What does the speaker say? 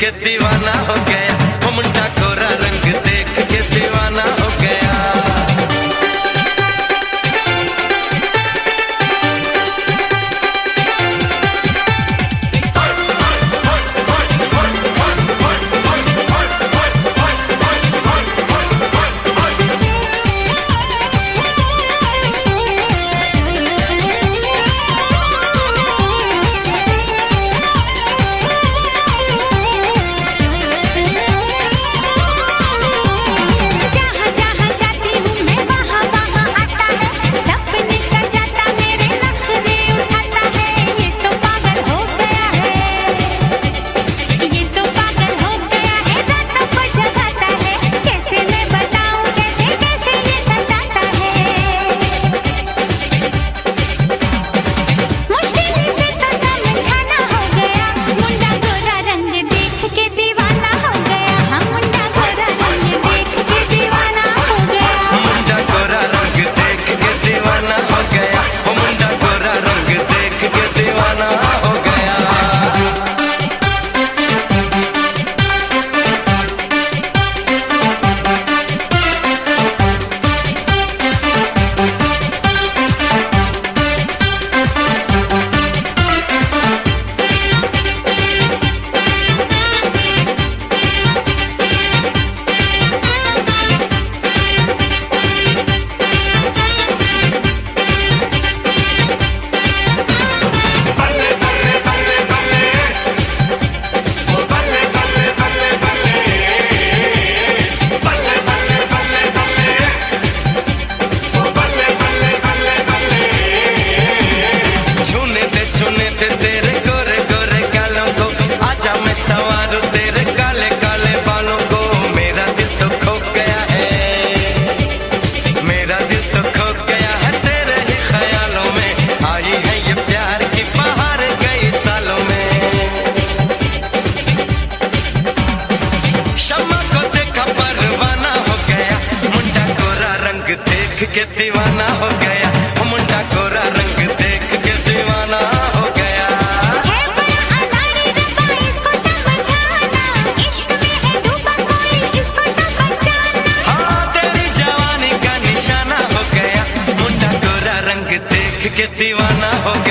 के दीवाना हो गया। देख के दीवाना हो गया। मुंडा गोरा रंग देख के दीवाना हो गया। हाँ तेरी जवानी का निशाना हो गया। मुंडा गोरा रंग देख के दीवाना हो गया